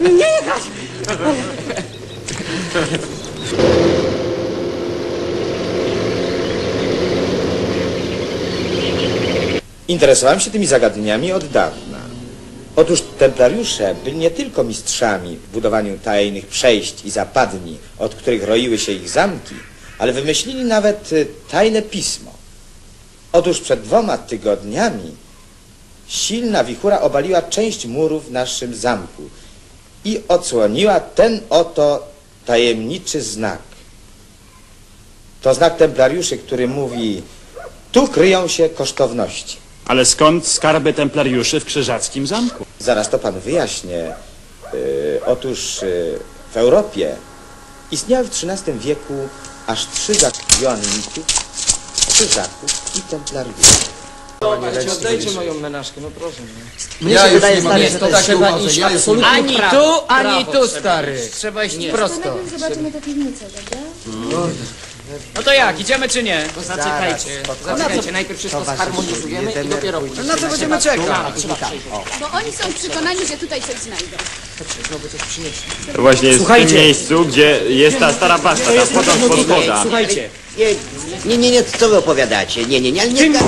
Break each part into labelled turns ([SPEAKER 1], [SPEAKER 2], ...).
[SPEAKER 1] Nie jechać!
[SPEAKER 2] Interesowałem się tymi zagadnieniami od dawna. Otóż templariusze byli nie tylko mistrzami w budowaniu tajnych przejść i zapadni, od których roiły się ich zamki, ale wymyślili nawet y, tajne pismo. Otóż przed dwoma tygodniami silna wichura obaliła część murów w naszym zamku i odsłoniła ten oto tajemniczy znak. To znak templariuszy, który mówi, tu kryją się kosztowności.
[SPEAKER 3] Ale skąd skarby templariuszy w krzyżackim zamku?
[SPEAKER 2] Zaraz to panu wyjaśnię. Yy, otóż yy, w Europie istniały w XIII wieku aż trzy zakrwione mitów, krzyżaków i templariuszy.
[SPEAKER 4] Oddajcie moją menażkę, no proszę.
[SPEAKER 1] Mnie
[SPEAKER 5] Ja
[SPEAKER 1] się
[SPEAKER 5] już
[SPEAKER 1] wydaje,
[SPEAKER 5] nie mam
[SPEAKER 1] stary, że
[SPEAKER 5] to
[SPEAKER 1] trzeba iść
[SPEAKER 5] ja
[SPEAKER 1] absolutnie
[SPEAKER 4] Ani
[SPEAKER 1] prawo.
[SPEAKER 4] tu, ani
[SPEAKER 1] Prawo
[SPEAKER 4] tu,
[SPEAKER 1] trzeba
[SPEAKER 4] stary. Trzeba iść
[SPEAKER 6] To
[SPEAKER 4] prosto.
[SPEAKER 6] najpierw zobaczymy tę piwnicę, dobra?
[SPEAKER 4] No to jak, idziemy czy nie?
[SPEAKER 1] To zaczekajcie, zaczekajcie, najpierw wszystko zharmonizujemy i dopiero
[SPEAKER 4] Na co będziemy czekać?
[SPEAKER 6] Bo oni są przekonani, że tutaj coś znajdą.
[SPEAKER 3] To właśnie jest w
[SPEAKER 4] Słuchajcie.
[SPEAKER 3] tym miejscu, gdzie jest ta stara baszta, ta wchodząc pod woda.
[SPEAKER 4] Słuchajcie,
[SPEAKER 7] Nie, nie, nie, co wy opowiadacie? Nie, nie, nie, ale nie, ale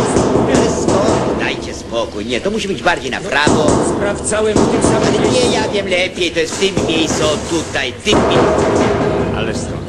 [SPEAKER 7] dajcie spokój, nie, to musi być bardziej na prawo.
[SPEAKER 4] sprawdzałem w tym samym
[SPEAKER 7] Ale nie, ja wiem lepiej, to jest w tym miejscu, o, tutaj, w tym miejscu.